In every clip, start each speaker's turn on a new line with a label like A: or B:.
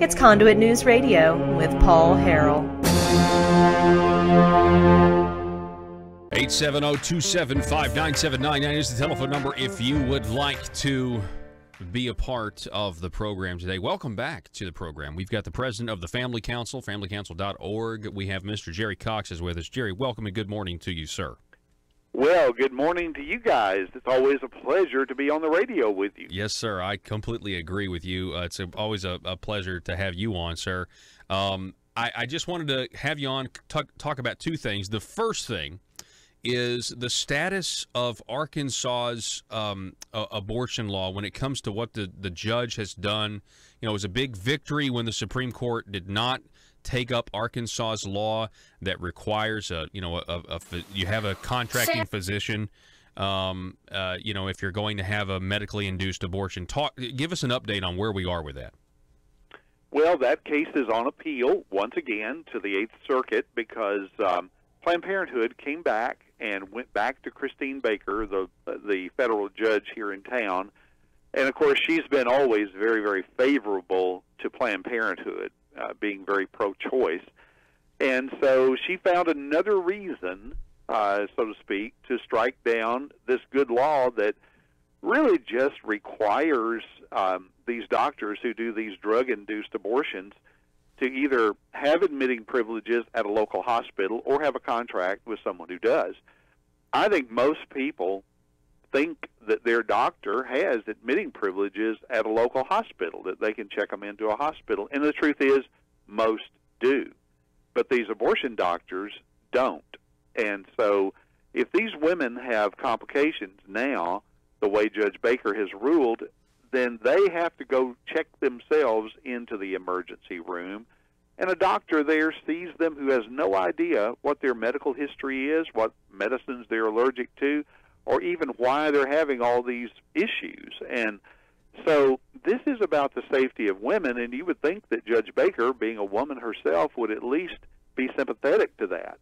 A: It's Conduit News Radio with Paul Harrell.
B: 870-275-9799 is the telephone number if you would like to be a part of the program today. Welcome back to the program. We've got the president of the Family Council, familycouncil.org. We have Mr. Jerry Cox is with us. Jerry, welcome and good morning to you, sir.
C: Well, good morning to you guys. It's always a pleasure to be on the radio with you.
B: Yes, sir. I completely agree with you. Uh, it's a, always a, a, pleasure to have you on, sir. Um, I, I, just wanted to have you on talk, talk about two things. The first thing is the status of Arkansas's um, abortion law when it comes to what the, the judge has done. You know, it was a big victory when the Supreme Court did not – take up Arkansas's law that requires a you know a, a, a you have a contracting physician. Um, uh, you know, if you're going to have a medically induced abortion, talk. Give us an update on where we are with that.
C: Well, that case is on appeal once again to the Eighth Circuit because um, Planned Parenthood came back and went back to Kristine Baker, the the federal judge here in town, and of course she's been always very very favorable to Planned Parenthood uh, being very pro-choice, and so she found another reason, uh, so to speak, to strike down this good law that really just requires um, these doctors who do these drug-induced abortions to either have admitting privileges at a local hospital or have a contract with someone who does. I think most people think that their doctor has admitting privileges at a local hospital, that they can check them into a hospital. And the truth is, most do. But these abortion doctors don't. And so if these women have complications now, the way Judge Baker has ruled, then they have to go check themselves into the emergency room. And a doctor there sees them who has no idea what their medical history is, what medicines they're allergic to, or even why they're having all these issues. And so this is about the safety of women, and you would think that Judge Baker, being a woman herself, would at least be sympathetic to that.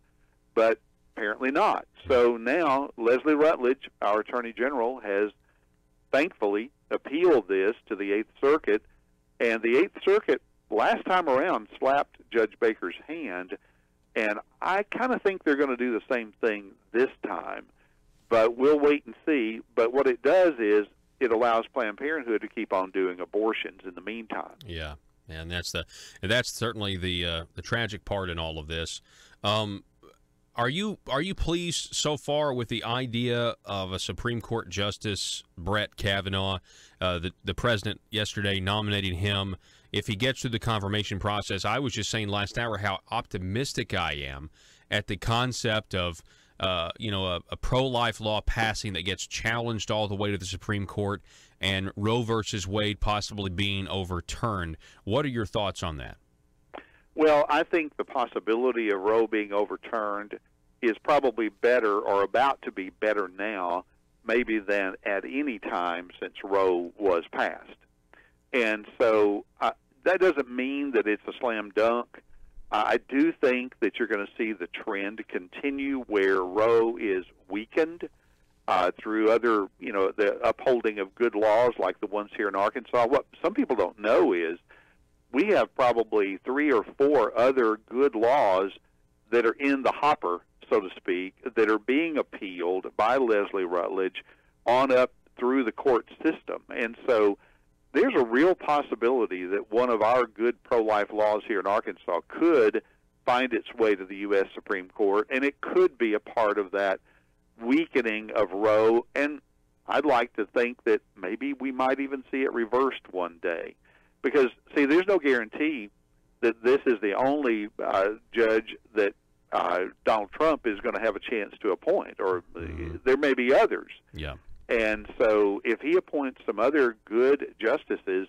C: But apparently not. So now Leslie Rutledge, our Attorney General, has thankfully appealed this to the Eighth Circuit, and the Eighth Circuit last time around slapped Judge Baker's hand, and I kind of think they're going to do the same thing this time but we'll wait and see. But what it does is it allows Planned Parenthood to keep on doing abortions in the meantime.
B: Yeah, and that's the that's certainly the uh, the tragic part in all of this. Um, are you are you pleased so far with the idea of a Supreme Court Justice Brett Kavanaugh, uh, the the president yesterday nominating him? If he gets through the confirmation process, I was just saying last hour how optimistic I am at the concept of uh, you know, a, a pro-life law passing that gets challenged all the way to the Supreme Court, and Roe versus Wade possibly being overturned. What are your thoughts on that?
C: Well, I think the possibility of Roe being overturned is probably better or about to be better now, maybe than at any time since Roe was passed. And so uh, that doesn't mean that it's a slam dunk. I do think that you're going to see the trend continue where Roe is weakened uh, through other, you know, the upholding of good laws like the ones here in Arkansas. What some people don't know is we have probably three or four other good laws that are in the hopper, so to speak, that are being appealed by Leslie Rutledge on up through the court system. And so there's a real possibility that one of our good pro-life laws here in Arkansas could find its way to the U.S. Supreme Court, and it could be a part of that weakening of Roe. And I'd like to think that maybe we might even see it reversed one day, because see, there's no guarantee that this is the only uh, judge that uh, Donald Trump is going to have a chance to appoint, or mm-hmm. there may be others.
B: Yeah.
C: And so if he appoints some other good justices,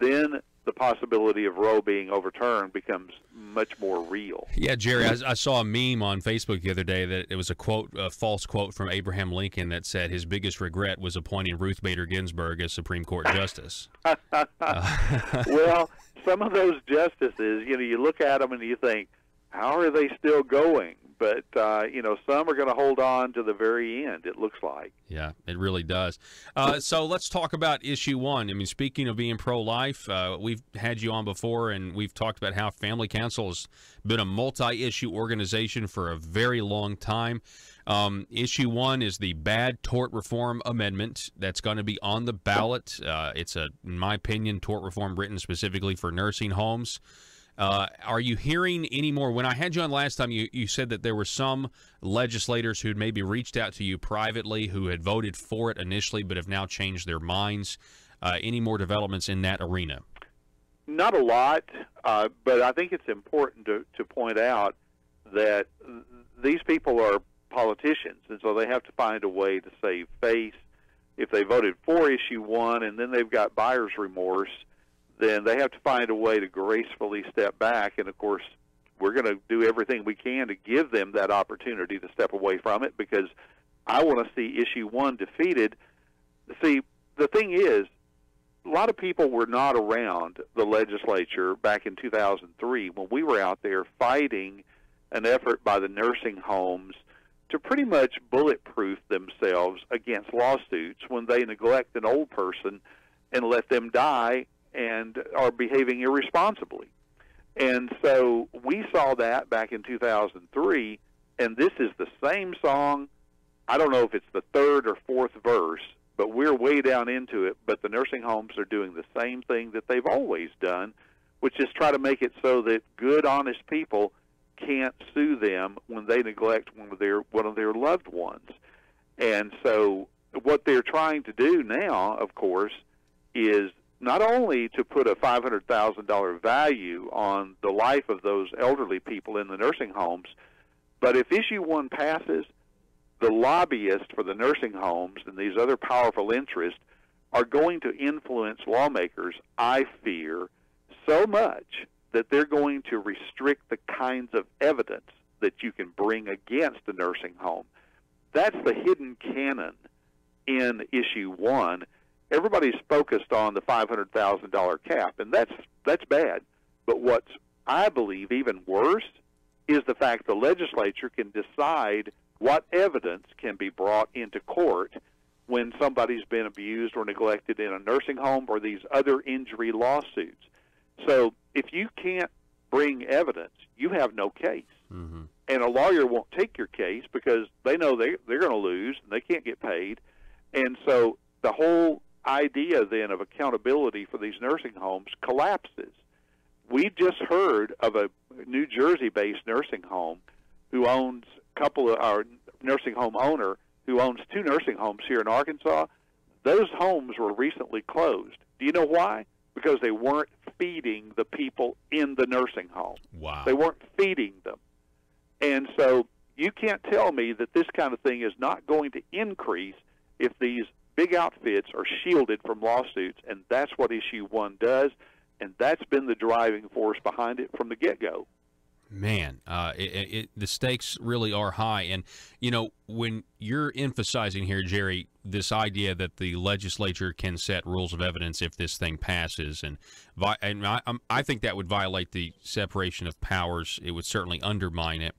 C: then the possibility of Roe being overturned becomes much more real.
B: Yeah, Jerry, I, I, saw a meme on Facebook the other day that it was a quote, a false quote from Abraham Lincoln that said his biggest regret was appointing Ruth Bader Ginsburg as Supreme Court justice. uh,
C: well, some of those justices, you know, you look at them and you think, how are they still going? But uh, you know some are going to hold on to the very end. It looks like.
B: Yeah, it really does. Uh, so let's talk about issue one. I mean, speaking of being pro-life, uh, we've had you on before, and we've talked about how Family Council has been a multi-issue organization for a very long time. Um, issue one is the bad tort reform amendment that's going to be on the ballot. Uh, it's a, in my opinion, tort reform written specifically for nursing homes. Uh, are you hearing any more? When I had you on last time, you, you said that there were some legislators who had maybe reached out to you privately who had voted for it initially but have now changed their minds. Uh, any more developments in that arena?
C: Not a lot, uh, but I think it's important to, to point out that these people are politicians, and so they have to find a way to save face. If they voted for issue one and then they've got buyer's remorse, then they have to find a way to gracefully step back. And of course, we're going to do everything we can to give them that opportunity to step away from it because I want to see issue one defeated. See, the thing is, a lot of people were not around the legislature back in 2003 when we were out there fighting an effort by the nursing homes to pretty much bulletproof themselves against lawsuits when they neglect an old person and let them die and are behaving irresponsibly. And so we saw that back in 2003, and this is the same song. I don't know if it's the third or fourth verse, but we're way down into it. But the nursing homes are doing the same thing that they've always done, which is try to make it so that good, honest people can't sue them when they neglect one of their one of their loved ones. And so what they're trying to do now, of course, is not only to put a $500,000 value on the life of those elderly people in the nursing homes, but if issue 1 passes, the lobbyists for the nursing homes and these other powerful interests are going to influence lawmakers, I fear, so much that they're going to restrict the kinds of evidence that you can bring against a nursing home. That's the hidden canon in issue one. Everybody's focused on the $500,000 cap, and that's that's bad. But what's I believe even worse is the fact the legislature can decide what evidence can be brought into court when somebody's been abused or neglected in a nursing home or these other injury lawsuits. So if you can't bring evidence, you have no case. Mm-hmm. And a lawyer won't take your case because they know they they're going to lose and they can't get paid. And so the whole idea then of accountability for these nursing homes collapses. We just heard of a New Jersey-based nursing home who owns a couple of our nursing home owner who owns two nursing homes here in Arkansas. Those homes were recently closed. Do you know why? because they weren't feeding the people in the nursing home.
B: Wow.
C: They weren't feeding them. And so you can't tell me that this kind of thing is not going to increase if these big outfits are shielded from lawsuits, and that's what issue one does, and that's been the driving force behind it from the get go
B: man, uh, it, it, the stakes really are high. And, you know, when you're emphasizing here, Jerry, this idea that the legislature can set rules of evidence if this thing passes, and, and I, I think that would violate the separation of powers. It would certainly undermine it.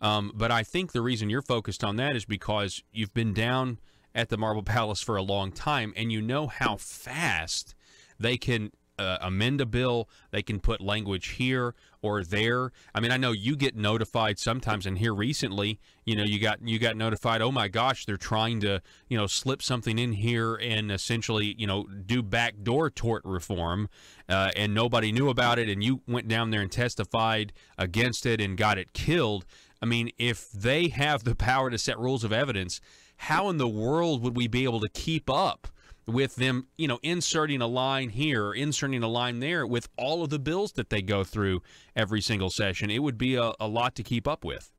B: Um, but I think the reason you're focused on that is because you've been down at the Marble Palace for a long time, and you know how fast they can uh, amend a bill. They can put language here or there. I mean, I know you get notified sometimes, and here recently, you know, you got you got notified. Oh my gosh, they're trying to you know slip something in here and essentially you know do backdoor tort reform, uh, and nobody knew about it, and you went down there and testified against it and got it killed. I mean, if they have the power to set rules of evidence, how in the world would we be able to keep up? with them, you know, inserting a line here, inserting a line there with all of the bills that they go through every single session. It would be a, a lot to keep up with.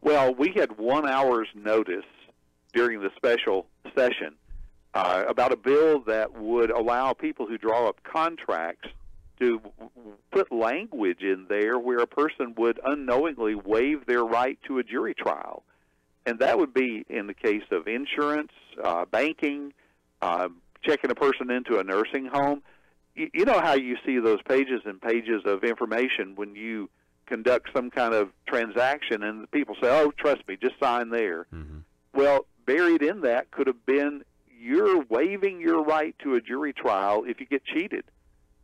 C: Well, we had one hour's notice during the special session uh, about a bill that would allow people who draw up contracts to put language in there where a person would unknowingly waive their right to a jury trial. And that would be in the case of insurance, uh, banking, uh, checking a person into a nursing home. You, you know how you see those pages and pages of information when you conduct some kind of transaction, and people say, "Oh, trust me, just sign there."
B: Mhm.
C: Well, buried in that could have been you're waiving your right to a jury trial if you get cheated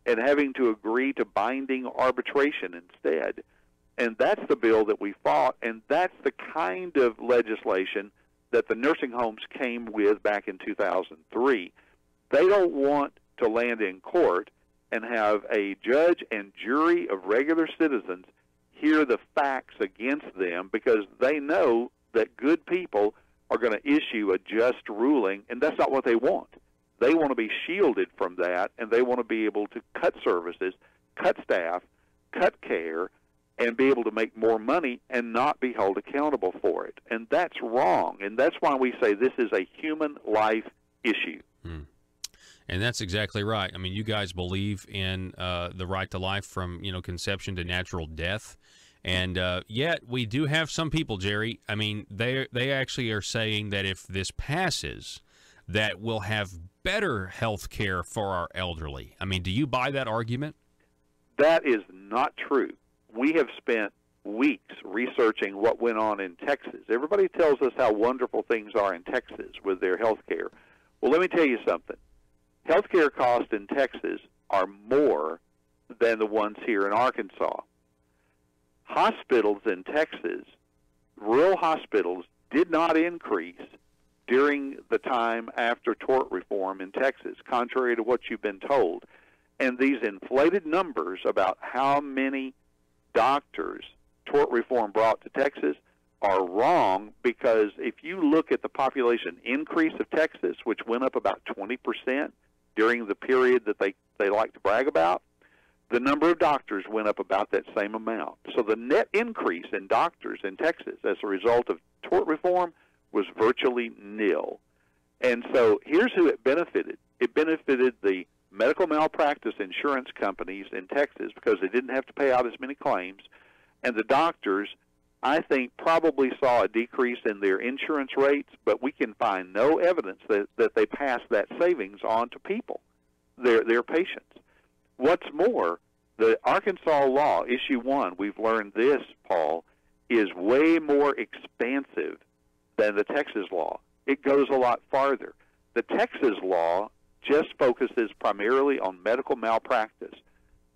C: and having to agree to binding arbitration instead. And that's the bill that we fought, and that's the kind of legislation that the nursing homes came with back in 2003. They don't want to land in court and have a judge and jury of regular citizens hear the facts against them because they know that good people are going to issue a just ruling, and that's not what they want. They want to be shielded from that, and they want to be able to cut services, cut staff, cut care, and be able to make more money and not be held accountable for it. And that's wrong. And that's why we say this is a human life issue.
B: And that's exactly right. I mean, you guys believe in uh, the right to life from you know conception to natural death, and uh, yet we do have some people, Jerry. I mean, they they actually are saying that if this passes, that we'll have better health care for our elderly. I mean, do you buy that argument?
C: That is not true. We have spent weeks researching what went on in Texas. Everybody tells us how wonderful things are in Texas with their health care. Well, let me tell you something. Healthcare costs in Texas are more than the ones here in Arkansas. Hospitals in Texas, rural hospitals, did not increase during the time after tort reform in Texas, contrary to what you've been told. And these inflated numbers about how many doctors tort reform brought to Texas are wrong because if you look at the population increase of Texas, which went up about 20% during the period that they, they like to brag about, the number of doctors went up about that same amount. So the net increase in doctors in Texas as a result of tort reform was virtually nil. And so here's who it benefited. It benefited the medical malpractice insurance companies in Texas because they didn't have to pay out as many claims, and the doctors I think probably saw a decrease in their insurance rates, but we can find no evidence that, that they passed that savings on to people, their their patients. What's more, the Arkansas law, issue one, we've learned this, Paul, is way more expansive than the Texas law. It goes a lot farther. The Texas law just focuses primarily on medical malpractice.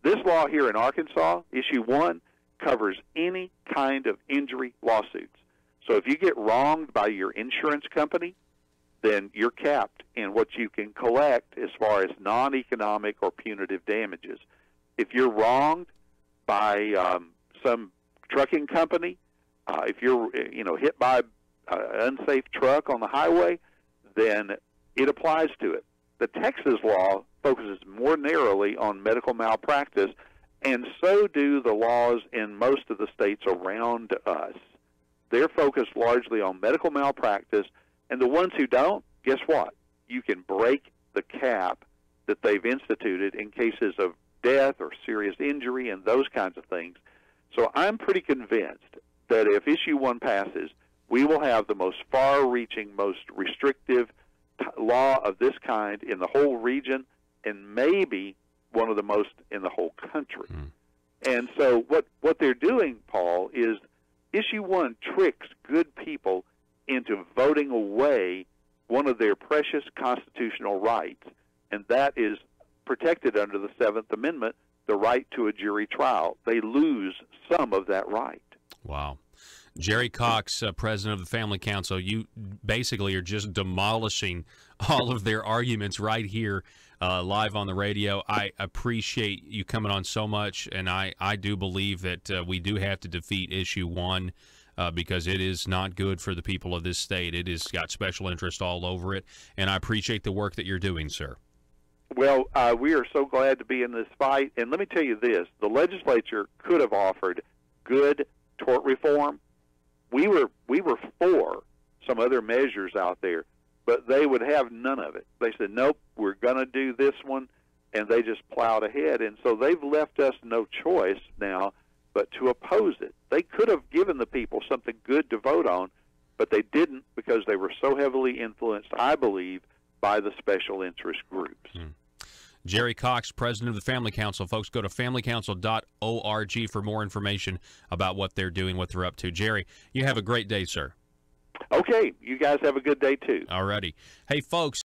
C: This law here in Arkansas, issue one, covers any kind of injury lawsuits. So if you get wronged by your insurance company, then you're capped in what you can collect as far as non economic or punitive damages. If you're wronged by um, some trucking company, uh, if you're you know hit by an unsafe truck on the highway, then it applies to it. The Texas law focuses more narrowly on medical malpractice, and so do the laws in most of the states around us. They're focused largely on medical malpractice, and the ones who don't, guess what? You can break the cap that they've instituted in cases of death or serious injury and those kinds of things. So I'm pretty convinced that if issue one passes, we will have the most far reaching, most restrictive law of this kind in the whole region and maybe one of the most in the whole country.
B: Mm.
C: And so what what they're doing, Paul, is issue one tricks good people into voting away one of their precious constitutional rights, and that is protected under the Seventh Amendment, the right to a jury trial. They lose some of that right.
B: Wow. Jerry Cox, uh, president of the Family Council, you basically are just demolishing all of their arguments right here uh, live on the radio. I appreciate you coming on so much, and I, I do believe that uh, we do have to defeat issue one. Uh, because it is not good for the people of this state. It has got special interest all over it, and I appreciate the work that you're doing, sir.
C: Well, uh, we are so glad to be in this fight. And let me tell you this the legislature could have offered good tort reform. We were, we were for some other measures out there, but they would have none of it. They said, nope, we're going to do this one, and they just plowed ahead. And so they've left us no choice now but to oppose it. They could have given the people something good to vote on, but they didn't because they were so heavily influenced, I believe, by the special interest groups. Hmm.
B: Jerry Cox, president of the Family Council. Folks, go to familycouncil.org for more information about what they're doing, what they're up to. Jerry, you have a great day, sir.
C: Okay, you guys have a good day too.
B: Alrighty. Hey, folks.